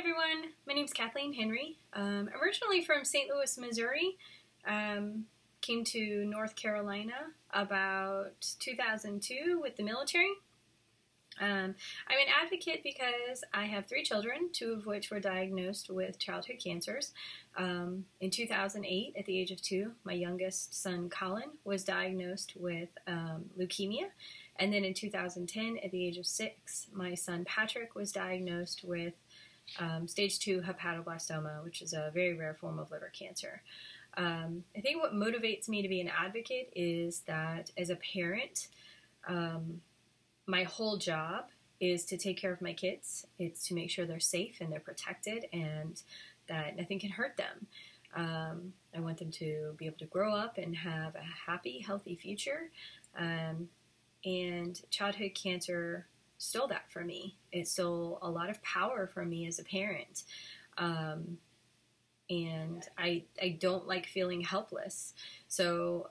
everyone. My name is Kathleen Henry. Um, originally from St. Louis, Missouri. Um, came to North Carolina about 2002 with the military. Um, I'm an advocate because I have three children, two of which were diagnosed with childhood cancers. Um, in 2008, at the age of two, my youngest son Colin was diagnosed with um, leukemia. And then in 2010, at the age of six, my son Patrick was diagnosed with um, stage two hepatoblastoma, which is a very rare form of liver cancer. Um, I think what motivates me to be an advocate is that as a parent, um, my whole job is to take care of my kids. It's to make sure they're safe and they're protected and that nothing can hurt them. Um, I want them to be able to grow up and have a happy, healthy future. Um, and childhood cancer stole that from me. It stole a lot of power from me as a parent. Um, and I, I don't like feeling helpless. So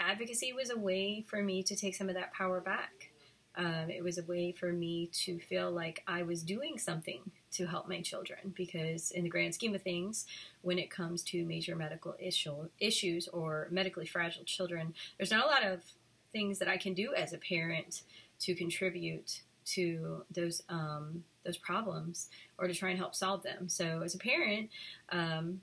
advocacy was a way for me to take some of that power back. Um, it was a way for me to feel like I was doing something to help my children because, in the grand scheme of things, when it comes to major medical issue, issues or medically fragile children, there's not a lot of things that I can do as a parent to contribute to those um, those problems or to try and help solve them. So as a parent, um,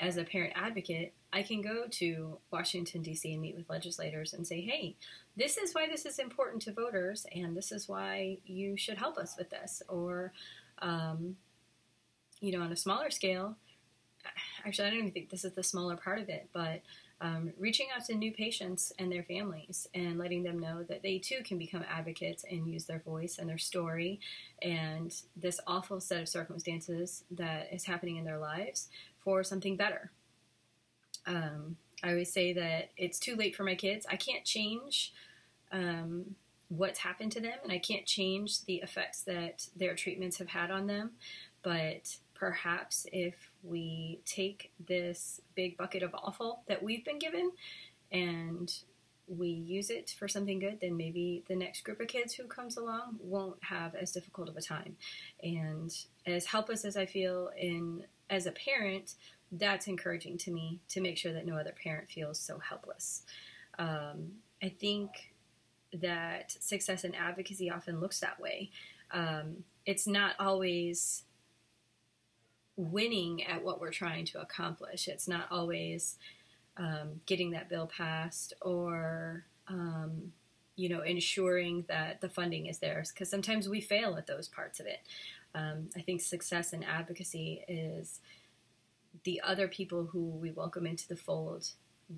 as a parent advocate, I can go to Washington D.C. and meet with legislators and say, "Hey, this is why this is important to voters, and this is why you should help us with this." Or, um, you know, on a smaller scale, actually, I don't even think this is the smaller part of it, but um, reaching out to new patients and their families and letting them know that they too can become advocates and use their voice and their story and this awful set of circumstances that is happening in their lives for something better. Um, I always say that it's too late for my kids. I can't change um, what's happened to them, and I can't change the effects that their treatments have had on them. But perhaps if we take this big bucket of awful that we've been given and we use it for something good, then maybe the next group of kids who comes along won't have as difficult of a time. And as helpless as I feel in as a parent, that's encouraging to me to make sure that no other parent feels so helpless. Um, I think that success in advocacy often looks that way. Um, it's not always winning at what we're trying to accomplish. It's not always um, getting that bill passed or um, you know ensuring that the funding is there because sometimes we fail at those parts of it. Um, I think success in advocacy is the other people who we welcome into the fold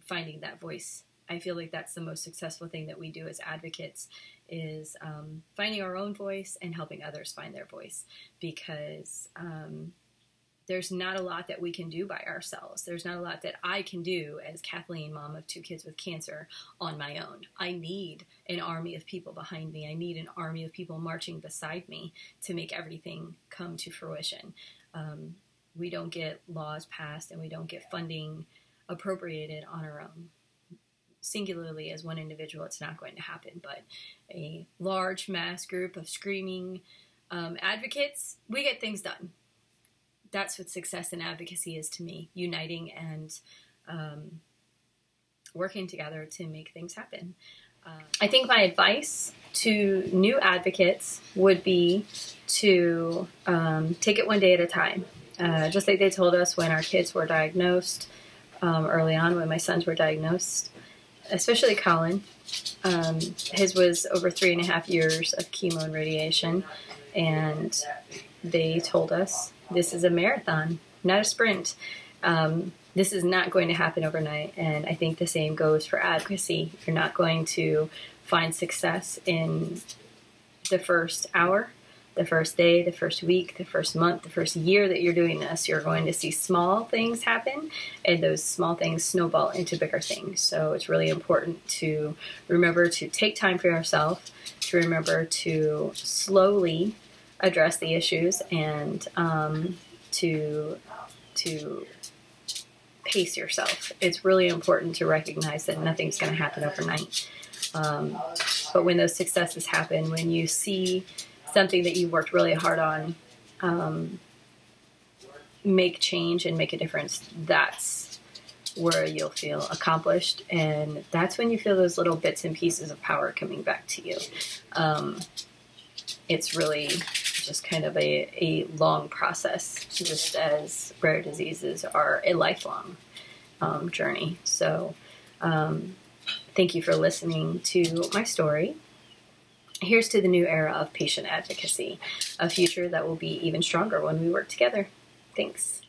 finding that voice. I feel like that's the most successful thing that we do as advocates is um, finding our own voice and helping others find their voice because um, there's not a lot that we can do by ourselves. There's not a lot that I can do as Kathleen, mom of two kids with cancer, on my own. I need an army of people behind me. I need an army of people marching beside me to make everything come to fruition. Um, we don't get laws passed and we don't get funding appropriated on our own. Singularly, as one individual, it's not going to happen, but a large mass group of screaming um, advocates, we get things done that's what success and advocacy is to me uniting and um, working together to make things happen. Uh, I think my advice to new advocates would be to um, take it one day at a time. Uh, just like they told us when our kids were diagnosed um, early on, when my sons were diagnosed, especially Colin. Um, his was over three and a half years of chemo and radiation, and they told us this is a marathon, not a sprint. Um, this is not going to happen overnight, and I think the same goes for advocacy. You're not going to find success in the first hour, the first day, the first week, the first month, the first year that you're doing this. You're going to see small things happen, and those small things snowball into bigger things. So it's really important to remember to take time for yourself, to remember to slowly address the issues and um, to to pace yourself. It's really important to recognize that nothing's going to happen overnight. Um, but when those successes happen, when you see something that you worked really hard on um, make change and make a difference, that's where you'll feel accomplished. And that's when you feel those little bits and pieces of power coming back to you. Um, it's really just kind of a, a long process, just as rare diseases are a lifelong um, journey. So, um, thank you for listening to my story. Here's to the new era of patient advocacy, a future that will be even stronger when we work together. Thanks.